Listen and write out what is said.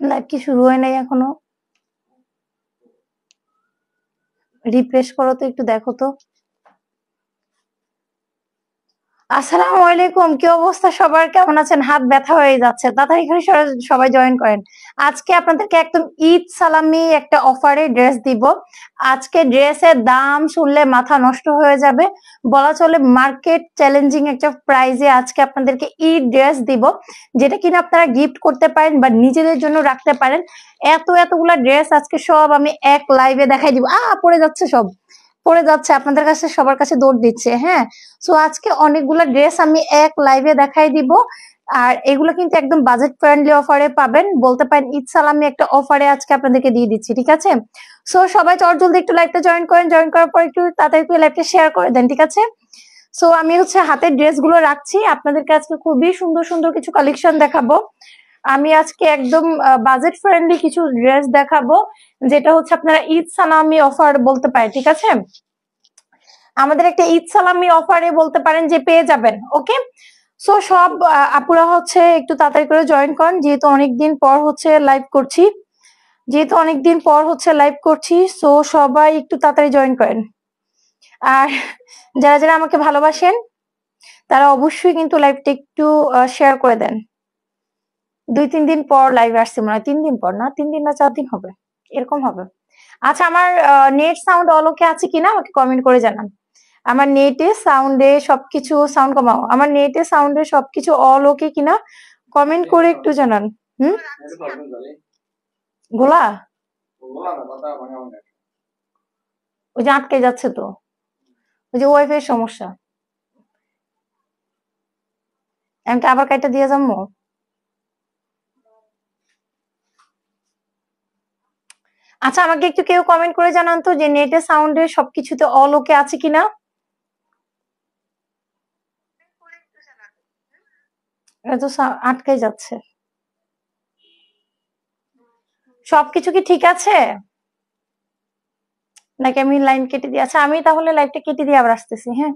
Live কি শুরু হয় নাই এখনও? রিফ্রেশ করো তো একটু দেখো তো। আসসালামু আলাইকুম, কি অবস্থা? সবার কেমন আছেন? হাত ব্যথা হয়ে যাচ্ছে। তাড়াতাড়ি এখানে সবাই- জয়েন করেন। আজকে আপনাদেরকে একদম ঈদ সালামি একটা অফারে ড্রেস দিব। আজকে ড্রেসের দাম শুনলে মাথা নষ্ট হয়ে যাবে। বলা চলে মার্কেট চ্যালেঞ্জিং একটা প্রাইজে আজকে আপনাদেরকে ঈদ ড্রেস দিব, যেটা কিনা আপনারা গিফট করতে পারেন বা নিজেদের জন্য রাখতে পারেন। এত এতগুলা ড্রেস আজকে সব আমি এক লাইভে দেখাই দিব। আ পড়ে যাচ্ছে সব। পড়ে যাচ্ছে, আপনাদের কাছে সবার কাছে দৌড় দিচ্ছে হ্যাঁ? সো আজকে অনেকগুলা ড্রেস আমি এক লাইভে দেখাই দিব। আর এগুলো কিন্তু একদম বাজেট ফ্রেন্ডলি অফারে পাবেন। বলতে পারেন, ঈদ সালামি একটা অফারে আজকে আপনাদেরকে দিয়ে দিচ্ছি, ঠিক আছে? সো সবাই চট জলদি একটু লাইভটা জয়েন করেন জয়েন করার পর একটু তাড়াতাড়ি করে লাইভটা শেয়ার করে দেন, ঠিক আছে? সো আমি হচ্ছে হাতের ড্রেসগুলো রাখছি। আপনাদেরকে আজকে খুবই সুন্দর সুন্দর কিছু কালেকশন দেখাবো। আমি আজকে একদম বাজেট ফ্রেন্ডলি কিছু ড্রেস দেখাবো, যেটা হচ্ছে আপনারা ঈদ সালামি অফার বলতে পারেন, ঠিক আছে? আমাদের একটা ঈদ সালামি অফারে বলতে পারেন যে পেয়ে যাবেন ওকে সো সব আপুরা হচ্ছে একটু তাড়াতাড়ি করে জয়েন করেন, যেহেতু অনেকদিন পর হচ্ছে লাইভ করছি, যেহেতু অনেকদিন পর হচ্ছে লাইভ করছি সো সবাই একটু তাড়াতাড়ি জয়েন করেন। আর যারা যারা আমাকে ভালোবাসেন, তারা অবশ্যই কিন্তু লাইভটা একটু শেয়ার করে দেন। দুই, তিন দিন পর লাইভ আসছে মনে হয়। তিন দিন পর না? তিন দিন না চার দিন হবে? এরকম হবে। আচ্ছা আমার নেট সাউন্ড অলোকে আছে কিনা? আমাকে কমেন্ট করে জানান। আমার নেটে সাউন্ডে সবকিছু সাউন্ড কমাও। আমার নেটে সাউন্ডে সবকিছু অল ওকে কিনা? কমেন্ট করে একটু জানান। হুম? গোলা? ওই যে আটকে যাচ্ছে তো। ওই যে ওয়াইফাই সমস্যা। আমি আবার কাইটা দিয়ে যাব? আচ্ছা আমাকে একটু কেউ কমেন্ট করে জানান তো যে নেটে সাউন্ডে সবকিছুতে অল ওকে আছে কিনা? তো আটকে যাচ্ছে। সবকিছু কি ঠিক আছে? নাকি আমি লাইন কেটে দিয়ে আচ্ছা আমি তাহলে লাইভটা কেটে দিয়ে আবার আসতেছি হ্যাঁ?